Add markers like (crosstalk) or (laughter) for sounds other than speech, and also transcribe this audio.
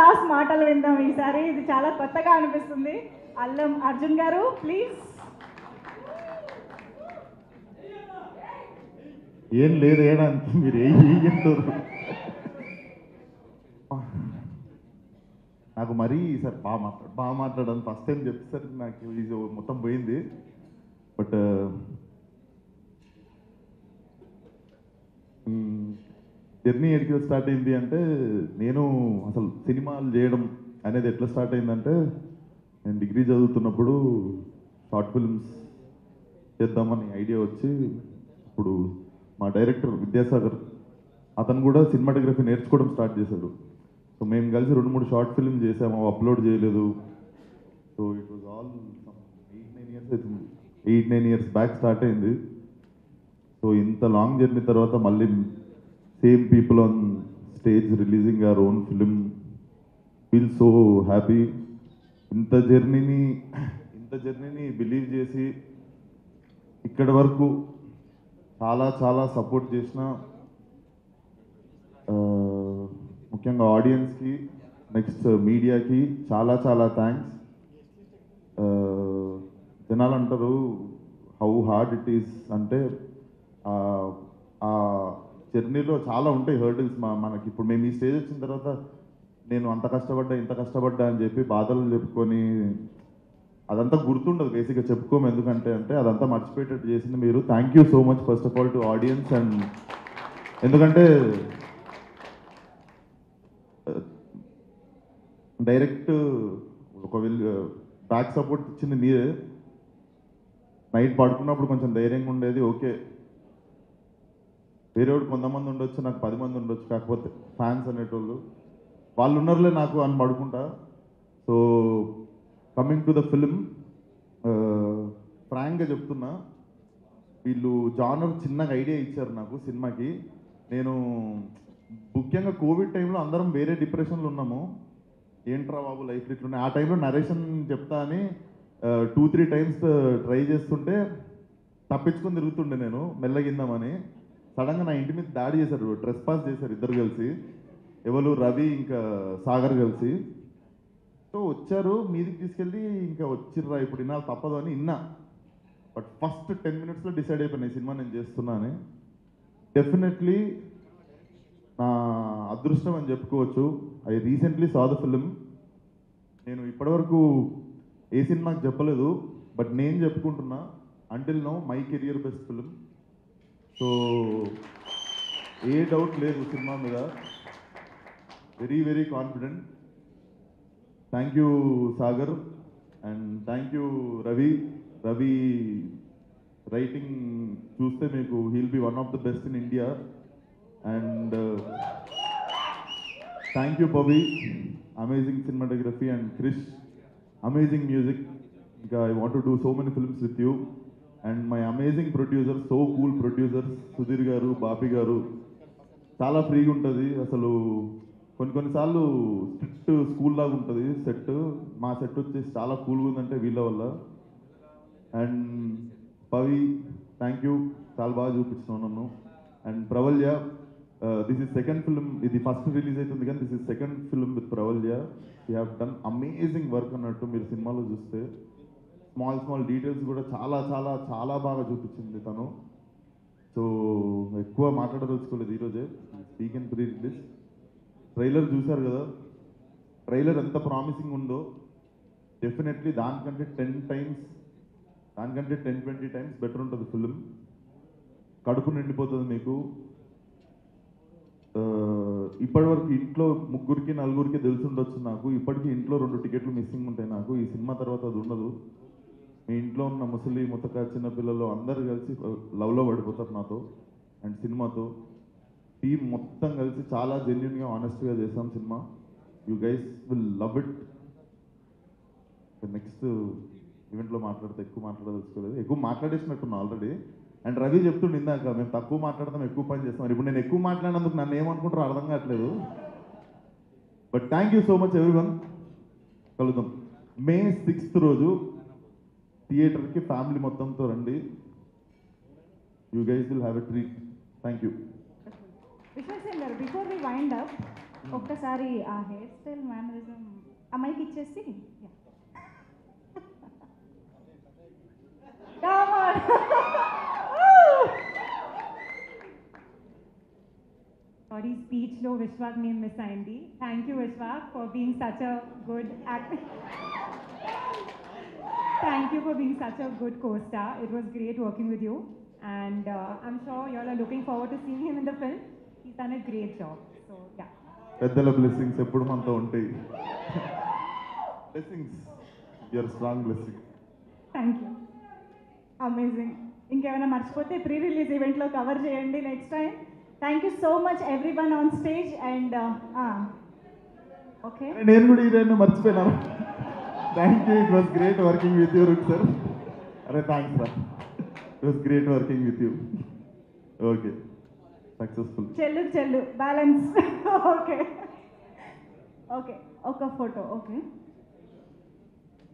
దాస్ మాటలు విందాం ఈసారి. ఇది చాలా కొత్తగా అనిపిస్తుంది. అల్లం అర్జున్ గారు ప్లీజ్ ఏం లేదు ఏడానికి మీరు ఏం చెప్తారు నాకు మరీ సార్ బాగా మాట్లాడు బాగా మాట్లాడాను ఫస్ట్ టైం చెప్పేసరికి నాకు ఇది మొత్తం పోయింది. బట్ జర్నీ ఎడికి స్టార్ట్ అయింది అంటే నేను అసలు సినిమాలు చేయడం అనేది ఎట్లా స్టార్ట్ అయిందంటే నేను డిగ్రీ చదువుతున్నప్పుడు షార్ట్ ఫిల్మ్స్ చేద్దామని ఐడియా వచ్చి ఇప్పుడు మా డైరెక్టర్ విద్యాసాగర్ అతను కూడా సినిమాటోగ్రఫీ నేర్చుకోవడం స్టార్ట్ చేశాడు. సో మేము కలిసి రెండు మూడు షార్ట్ ఫిల్మ్ చేసాము అప్లోడ్ చేయలేదు. So it was all eight nine years అవుతుంది eight nine years back start అయింది. సో ఇంత లాంగ్ జర్నీ తర్వాత మళ్ళీ same people on stage releasing our own film feel so happy ఇంత జర్నీని ఇంత జర్నీని బిలీవ్ చేసి ఇక్కడి వరకు చాలా చాలా సపోర్ట్ చేసిన ముఖ్యంగా ఆడియన్స్కి నెక్స్ట్ మీడియాకి చాలా చాలా థ్యాంక్స్ జనాలు అంటారు హౌ హార్డ్ ఇట్ ఈస్ అంటే ఆ జర్నీలో చాలా ఉంటాయి హర్డిల్స్. మా మనకి ఇప్పుడు మేము ఈ స్టేజ్ వచ్చిన తర్వాత నేను అంత కష్టపడ్డా ఇంత కష్టపడ్డా అని చెప్పి బాధలు చెప్పుకొని అదంతా గుర్తుండదు బేసిక్గా చెప్పుకోము ఎందుకంటే అంటే అదంతా మర్చిపోయేటట్టు చేసింది మీరు. Thank you so much first of all to audience and ఎందుకంటే డైరెక్ట్ ఒక బ్యాక్ సపోర్ట్ ఇచ్చింది మీరే. నైట్ పడుకున్నప్పుడు కొంచెం ధైర్యంగా ఉండేది ఓకే. వేరేవాడు కొంతమంది ఉండొచ్చు నాకు పది మంది ఉండొచ్చు కాకపోతే ఫ్యాన్స్ అనేటోళ్ళు. వాళ్ళు ఉన్నారులే నాకు అని పడుకుంటా. So coming to the film ఫ్రాంక్గా చెప్తున్నా వీళ్ళు జానర్ చిన్నగా ఐడియా ఇచ్చారు నాకు సినిమాకి. నేను ముఖ్యంగా కోవిడ్ టైంలో అందరం వేరే డిప్రెషన్లో ఉన్నాము. ఏంట్రా బాబు లైఫ్ ఇట్లున్నాయి. ఆ టైంలో నరేషన్ చెప్తా అని టూ త్రీ టైమ్స్ ట్రై చేస్తుంటే తప్పించుకొని తిరుగుతుండే నేను మెల్లగిందామని. సడన్గా నా ఇంటి మీద దాడి చేశారు డ్రెస్ పాస్ చేశారు ఇద్దరు కలిసి. ఎవరు? రవి ఇంకా సాగర్ కలిసి. సో వచ్చారు మీదికి తీసుకెళ్ళి ఇంకా వచ్చిర్రా ఇప్పుడు ఇన్నా తప్పదు అని ఇన్నా. బట్ ఫస్ట్ టెన్ మినిట్స్లో డిసైడ్ అయిపోయినా ఈ సినిమా నేను చేస్తున్నాను డెఫినెట్లీ నా అదృష్టం అని చెప్పుకోవచ్చు. I recently saw the film నేను ఇప్పటివరకు ఏ సినిమాకి చెప్పలేదు. బట్ నేను చెప్పుకుంటున్నా until no my career best film so A doubt లేదు సినిమా మీద. Very very confident thank you Sagar and thank you Ravi Ravi writing చూస్తే మీకు he'll be one of the best in India and thank you Pavi amazing cinematography and Krish amazing music ఇంకా I want to do so many films with you and my amazing producer so cool producer Sudheer garu Bapi garu చాలా ఫ్రీగా ఉంటుంది. అసలు కొన్ని కొన్నిసార్లు strict school లాగా ఉంటుంది set మా సెట్ వచ్చేసి చాలా కూల్గా ఉందంటే వీళ్ళ వల్ల. అండ్ పవి థ్యాంక్ యూ చాలా బాగా చూపించినావు నన్ను. And Pravalya this is second film ఇది ఫస్ట్ రిలీజ్ అవుతుంది కానీ this is second film with Pravalya you have done amazing work అన్నట్టు మీరు సినిమాలో చూస్తే. స్మాల్ స్మాల్ డీటెయిల్స్ కూడా చాలా చాలా చాలా బాగా చూపించింది తను. సో ఎక్కువ మాట్లాడదలుచుకోలేదు ఈరోజే we can pre release trailer చూశారు కదా? ట్రైలర్ ఎంత ప్రామిసింగ్ ఉందో. డెఫినెట్లీ దానికంటే టెన్ టైమ్స్ దానికంటే టెన్ ట్వంటీ టైమ్స్ బెటర్ ఉంటుంది ఫిలిం కడుపు నిండిపోతుంది మీకు. Uh, ఇప్పటివరకు ఇంట్లో ముగ్గురికి నలుగురికి తెలిసి ఉండొచ్చు నాకు. ఇప్పటికీ ఇంట్లో రెండు టికెట్లు మిస్సింగ్ ఉంటాయి నాకు. ఈ సినిమా తర్వాత అది ఉండదు. మీ ఇంట్లో ఉన్న ముసలి ముతక చిన్నపిల్లలు అందరు కలిసి లవ్లో పడిపోతారు నాతో అండ్ సినిమాతో. టీం మొత్తం కలిసి చాలా జెన్యున్గా ఆనెస్ట్గా చేసాం cinema. You guys will love it next ఈవెంట్లో మాట్లాడితే ఎక్కువ మాట్లాడదలుచుకోలేదు. ఎక్కువ మాట్లాడేసినట్టున్నా ఆల్రెడీ అండ్ రవి చెప్తుండే ఇందాక మేము తక్కువ మాట్లాడతాం ఎక్కువ పని చేస్తాం. ఇప్పుడు నేను ఎక్కువ మాట్లాడినందుకు నన్ను ఏమనుకుంటారో అర్థం కావట్లేదు. But thank you so much everyone కలుద్దాం. మే సిక్స్త్ రోజు థియేటర్కి ఫ్యామిలీ మొత్తంతో రండి. You guys will have a treat thank you Vishwak garu before we wind up ఒక్కసారి ఆ హెయిర్ స్టైల్ మేనరిజం అమ్మాయికి ఇచ్చేసి yeah. సారీ స్పీచ్లో (laughs) విశ్వాక్ నేను మిస్ అయింది thank you Vishwak for being such a good actor thank you for being such a good costar it was great working with you and I'm sure you are looking forward to seeing him in the film he's done a great job so yeah పెద్దల blessings ఎప్పుడు మనతో ఉంటాయి. Blessings your strong blessing thank you amazing ఇంకేమైనా మర్చిపోతే pre release ఈవెంట్లో cover చేయండి next time thank you so much everyone on stage and okay నేను కూడా రెండు మర్చిపోయినాను thank you it was great working with you rook sir అరే thanks sir it was great working with you okay successful చెల్లు చెల్లు balance okay okay ఒక photo okay